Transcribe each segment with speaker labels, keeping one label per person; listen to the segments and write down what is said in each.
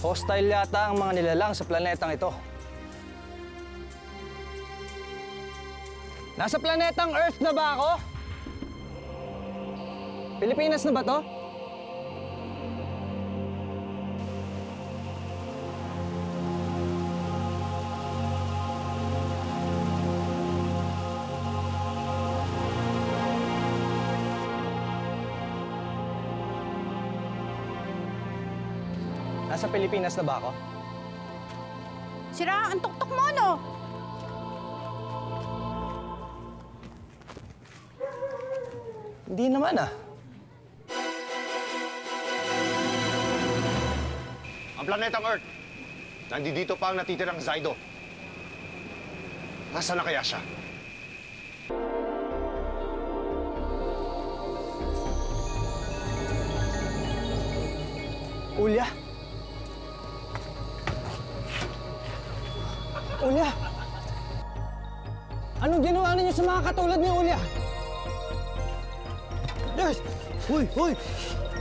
Speaker 1: Hostile yata ang mga nilalang sa planetang ito. Nasa planetang Earth na ba ako? Pilipinas na ba to? Nasa Pilipinas na ba ako?
Speaker 2: Sira, ang tuktok mo, no?
Speaker 1: Hindi naman ah.
Speaker 3: Ang planetang Earth. Nandito pa ang natitirang Zydo. Nasaan na kaya siya?
Speaker 1: Ulya? Anong ginawa ninyo sa mga katulad ni Ulya? Yes!
Speaker 4: Hoy! Hoy!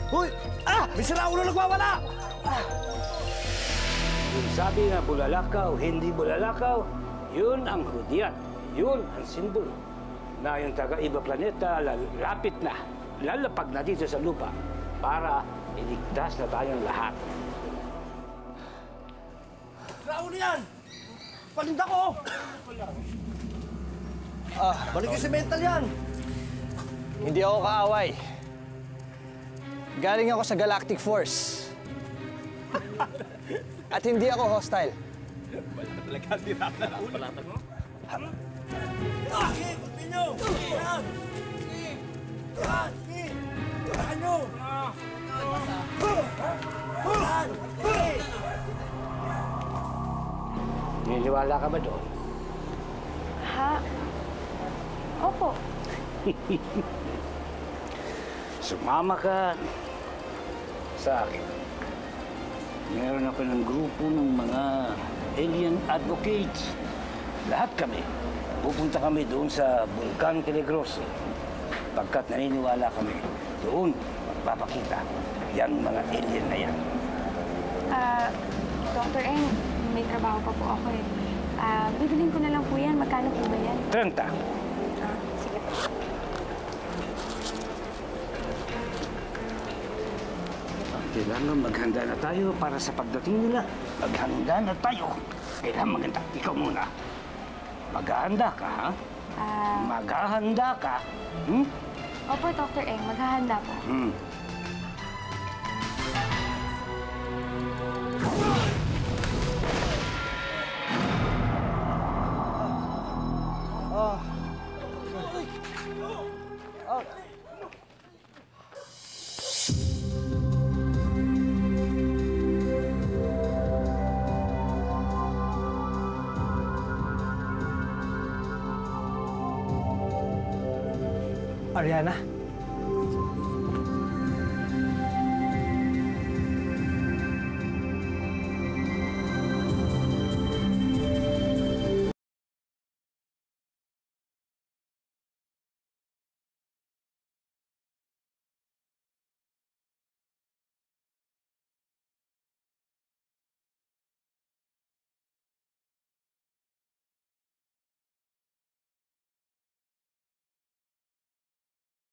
Speaker 4: Hoy! Ah! May saraulo nagwawala!
Speaker 5: Kung sabi na bulalakaw, hindi bulalakaw, yun ang hudyat. Yun ang simbolo na yung taga-iba planeta lalapit na, lalapag na dito sa lupa para iligtas na tayong lahat.
Speaker 4: Saraulo yan! Palinda ko!
Speaker 1: Ah,
Speaker 4: Balik yung semental yan!
Speaker 1: hindi ako kaaway. Galing ako sa Galactic Force. At hindi ako hostile.
Speaker 4: Ah! Sige! Continue! Yan! Sige! Yan nyo! Yan!
Speaker 5: Niniwala ka ba doon?
Speaker 2: Ha? Opo.
Speaker 5: Sumama ka sa akin. Meron ako ng grupo ng mga alien advocates. Lahat kami. Pupunta kami doon sa Vulcan Telegroso. Pagkat naniniwala kami, doon magpapakita yan mga alien na yan.
Speaker 6: Ah, Dr. Eng, may trabaho pa po ako eh. Ah, bibilin ko na lang po yan. Magkano po ba yan?
Speaker 5: 30.
Speaker 6: Ah, sige po.
Speaker 5: Kailangan maghanda na tayo para sa pagdating nila. Maghanda na tayo. Kailangan maganda. Ikaw muna. Maghahanda ka, ha?
Speaker 6: Ah,
Speaker 5: Maghahanda ka. Hmm?
Speaker 6: opo, Dr. Eng. Maghahanda po.
Speaker 5: Hmm.
Speaker 1: 二爷奶